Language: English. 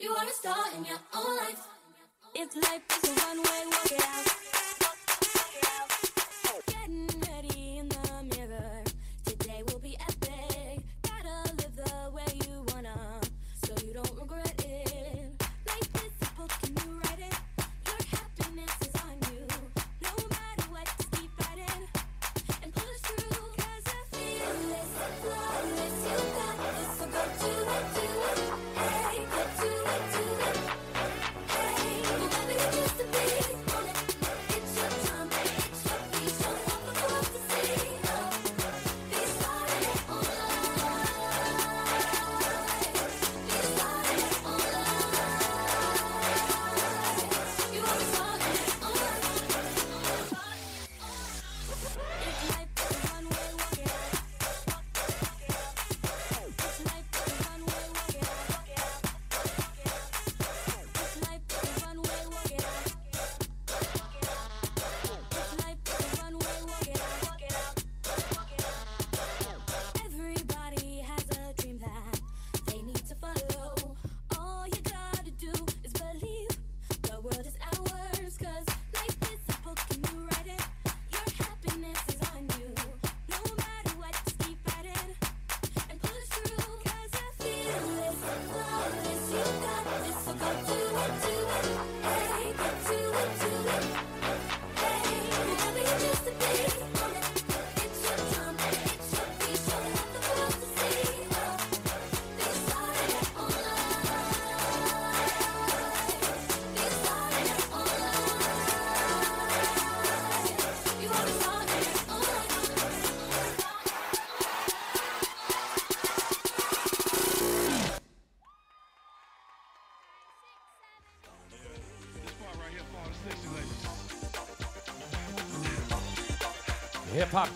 You are a star in your own life. If life is a one way, walk it out. Hip Hop